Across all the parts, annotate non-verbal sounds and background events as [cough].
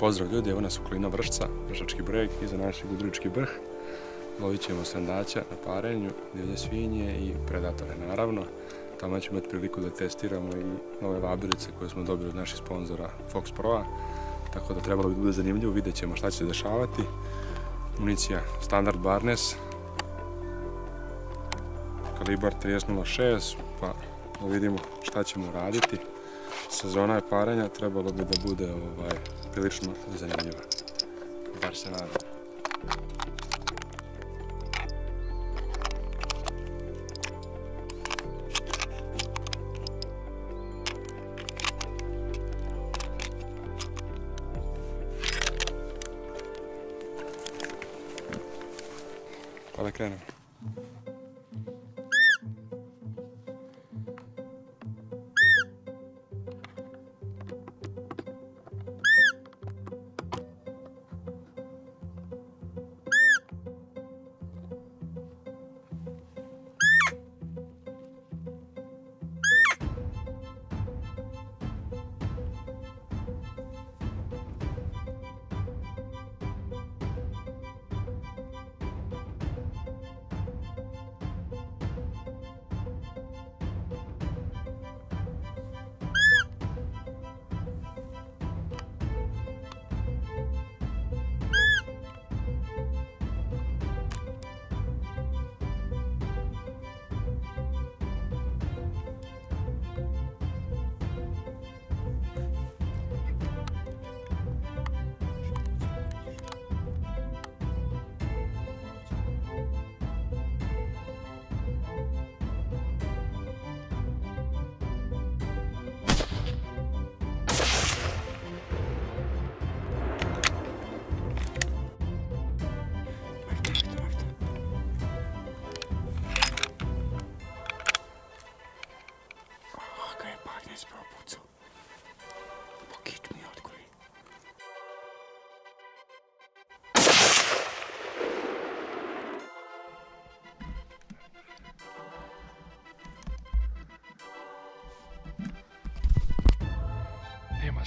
Pozdrav ljudi, evo nas okolina Vršca, Vršački breg, iza našeg Udrički brh. Lovit ćemo sandaća na parenju, divlje svinje i predatore naravno. Tamo ćemo imati priliku da testiramo i nove vabirice koje smo dobili od naših sponzora Fox Pro-a. Tako da trebalo bi bude zanimljivo, vidjet ćemo šta će se dešavati. Municija standard Barnes, kalibar 30.06, pa da vidimo šta ćemo raditi. Sezona je parenja, trebalo bi da bude ovaj, Pelo şunu düzenleniyor. Barcelona. Qual é que era?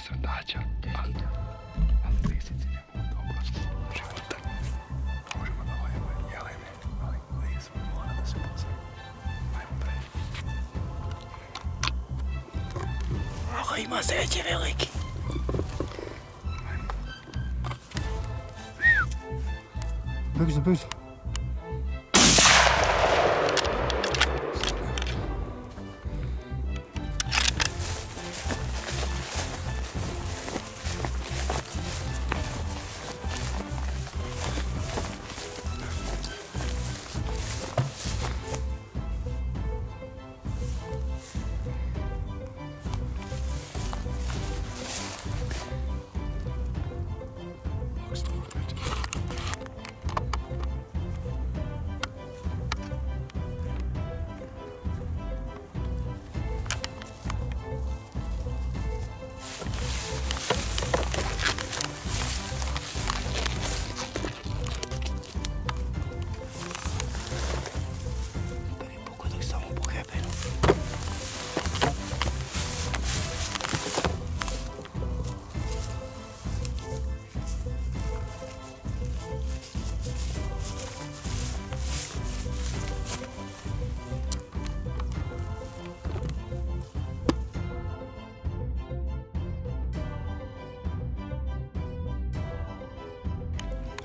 Nema srdaća, ali, ali lisice ne mogu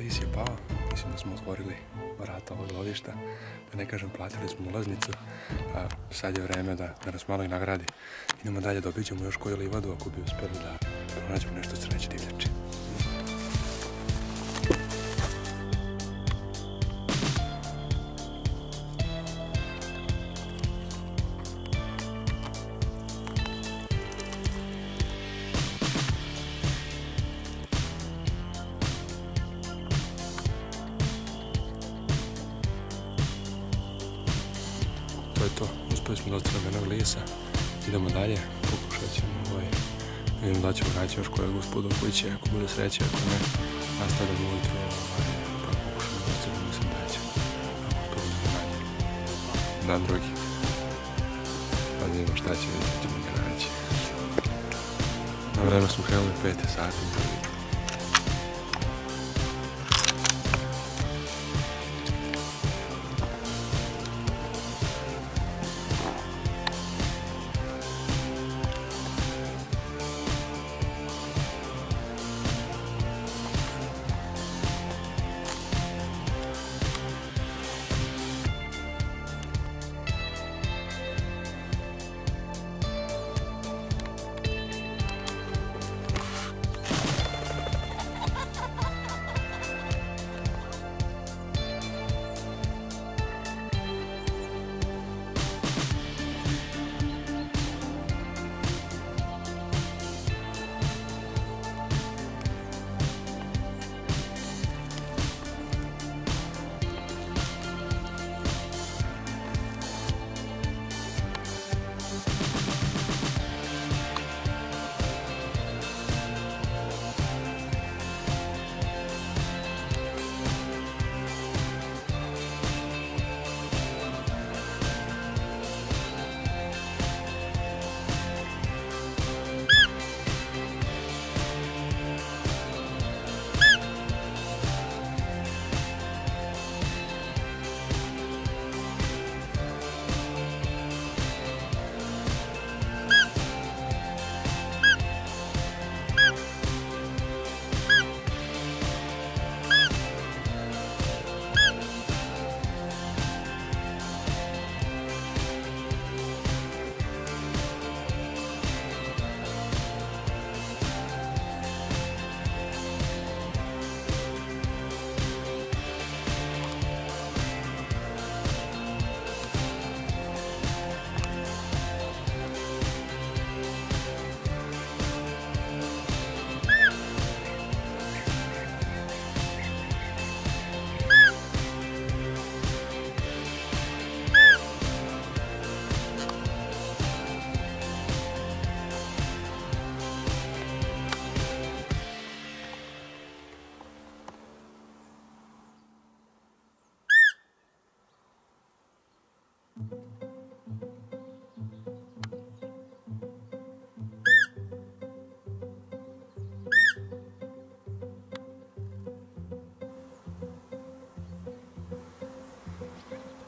Lis je pao, mislim da smo otvorili vrata ovog lovišta, da ne kažem platili smo ulaznicu, a sad je vreme da, da nas malo i nagradi. Idemo dalje da obiđemo još koju livadu ako bi uspjeli da pronađemo nešto sreće divljači. To je to, uspjeli smo doći do jednog lisa. Idemo dalje, pokušat ćemo ovaj, vidimo da ćemo naći još kojeg gospodu koji će, ako bude sreće, ako ne, nastavljamo ujutro, ovaj, pa pokušamo da se mislim da će. Prvo ne manje. Dan drugi. Pa vidimo šta će, vidjet ćemo ga naći. Na vreme smo krenuli 5 sati.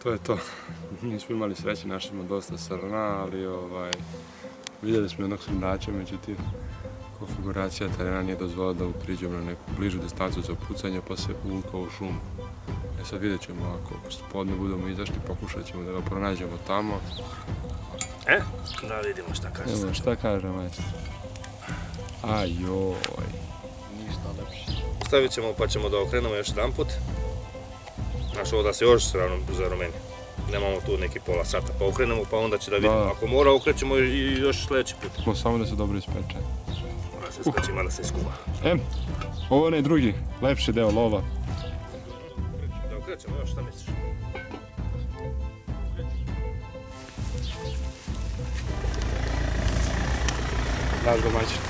To je to. [laughs] Nismo imali sreće, našli smo dosta srna, ali ovaj, vidjeli smo jednog srnača, međutim konfiguracija terena nije dozvolila da priđemo na neku bližu distancu za pucanje pa se ulkao u šumu. E sad vidjet ćemo ako podne budemo izašli, pokušat ćemo da ga pronađemo tamo. E, da vidimo šta kaže. Evo šta kaže majstor? Ajoj. Ništa lepše. Stavit ćemo pa ćemo da okrenemo još jedan put. Znaš, ovo da se još zarumeni. Nemamo tu neki pola sata, pa okrenemo pa onda će da vidimo. Da. Ako mora, okrećemo i još sljedeći put. Mo samo da se dobro ispeče. Mora se skači, mada se iskuva. E, ovo je onaj drugi, lepši deo lova. Da okrećemo još, šta misliš? Naš domaćin.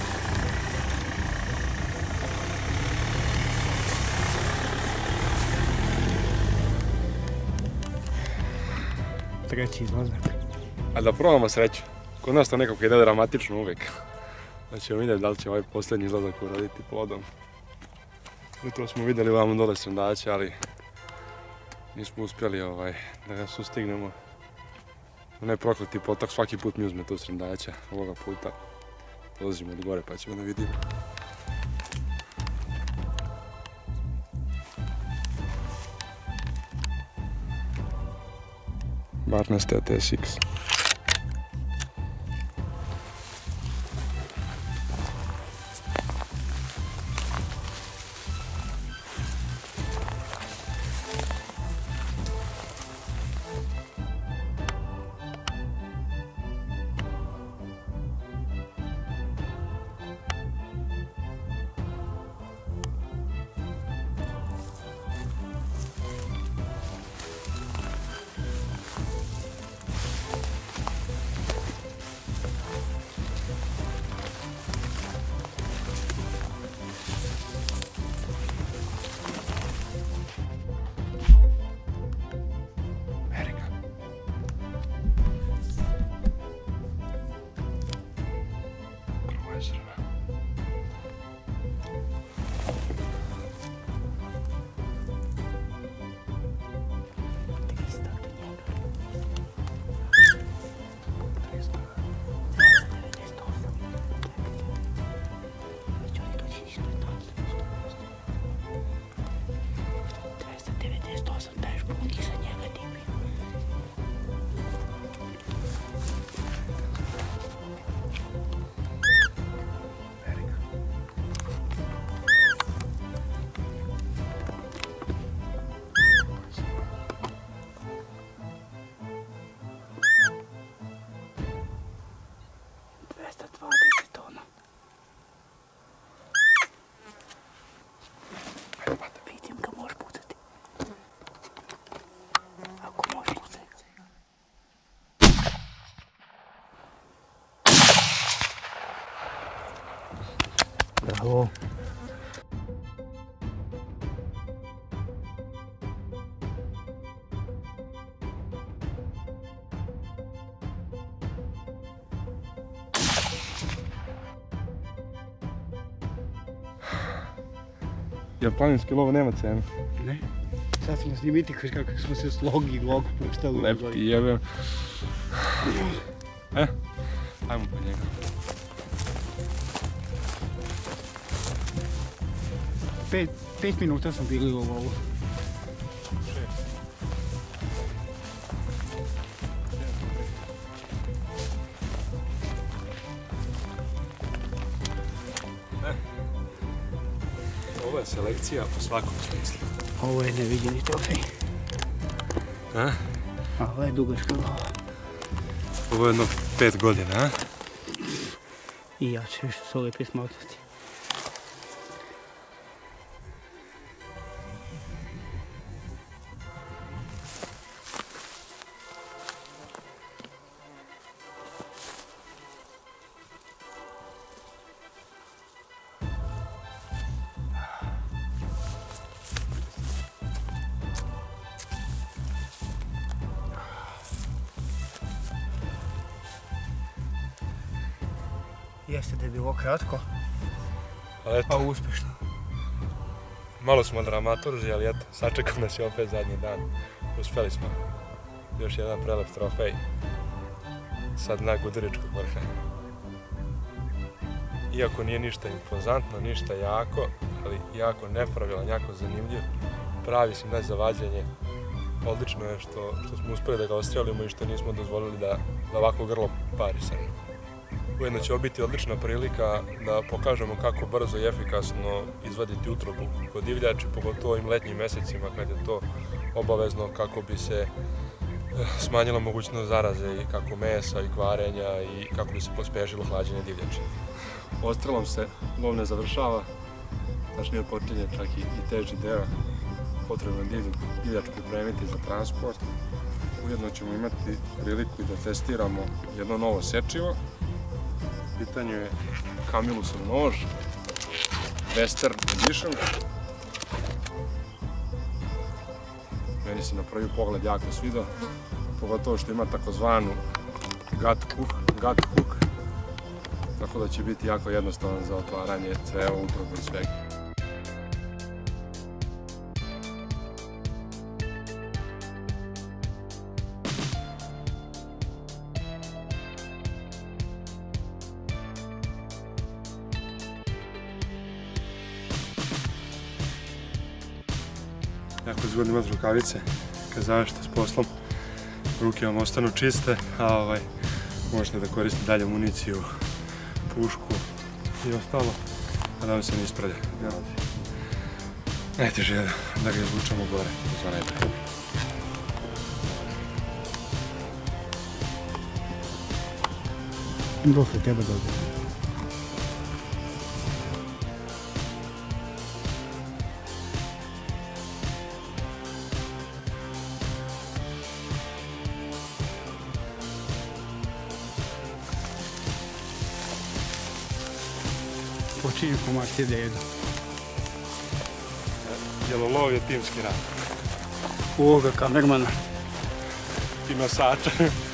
Treći izlazak. A da probamo sreću. Kod nas to nekako ide dramatično uvijek. Da ćemo vidjeti da li će ovaj posljednji izlazak uroditi plodom. Jutro smo vidjeli vamo dole srndače, ali nismo uspjeli ovaj, da ga sustignemo. Onaj prokleti potok svaki put mi uzme tu srndača. Ovoga puta dolazimo od gore pa ćemo da vidimo. Barnes TT6. Jer planinski lov nema cenu. Ne. Sad smo snimiti kako smo se slogi i log puštali. Lepi jebe. E, ajmo po njega. Pet, pet minuta smo bili u lovu. Ovo je selekcija u svakom smislu. Ovo je neviđeni trofej. A? Ovo je dugačka lova. Ovo je jedno pet godina, a? I jače što su lijepi smotrati. Jeste da je bilo kratko, Ali eto, a uspješno. malo smo dramaturzi, ali eto, sačekao nas je opet zadnji dan. Uspjeli smo. Još jedan prelep trofej. Sad na Guduričkog vrha. Iako nije ništa impozantno, ništa jako, ali jako nepravilan, jako zanimljiv. Pravi si da za vađenje. Odlično je što, što smo uspjeli da ga ostrelimo i što nismo dozvolili da, da ovako grlo pari sa njim. Ujedno će biti odlična prilika da pokažemo kako brzo i efikasno izvaditi utrobu kod divljači, pogotovo ovim letnjim mesecima kad je to obavezno kako bi se eh, smanjila mogućnost zaraze i kako mesa i kvarenja i kako bi se pospešilo hlađenje divljači. Ostrelom se lov ne završava, tačnije počinje čak i, teži deo. Potrebno je divljač pripremiti za transport. Ujedno ćemo imati priliku da testiramo jedno novo sečivo pitanju je Kamilusov nož, Western Edition. Meni se na prvi pogled jako svidao, pogotovo što ima takozvanu gut hook, gut hook, tako da će biti jako jednostavan za otvaranje creva, utroba i svega. Jako zgodno imati rukavice kad završite s poslom. Ruke vam ostanu čiste, a ovaj, možete da koristite dalje municiju, pušku i ostalo, a da vam se ne isprlja. Najteže je da ga izvučemo gore, za najbolje. Dosta tebe dobro. Komad sjede jedu. Jelolov je timski rad Ovoga kamermana. i nosača. [laughs]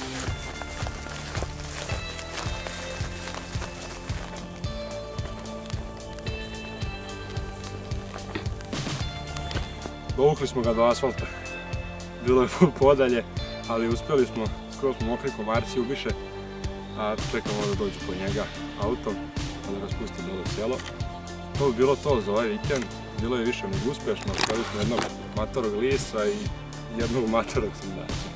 Dovukli smo ga do asfalta. Bilo je podalje, ali uspjeli smo, skoro smo mokri komarci ubiše, a čekamo da dođu po njega autom, pa da ga spusti dole u selo. To bi bilo to za ovaj vikend, bilo je više nego uspješno, stavili smo jednog matorog lisa i jednog matorog sundača.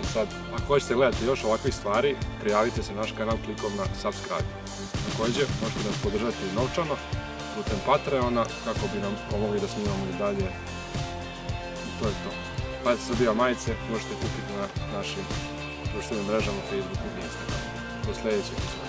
E Sad, ako hoćete gledati još ovakvih stvari, prijavite se na naš kanal klikom na subscribe. Također, možete nas podržati i novčano putem Patreona kako bi nam pomogli da snimamo i dalje. I to je to. Pazite Srbija majice možete kupiti na našim društvenim mrežama Facebooku i Instagramu. Do sljedećeg.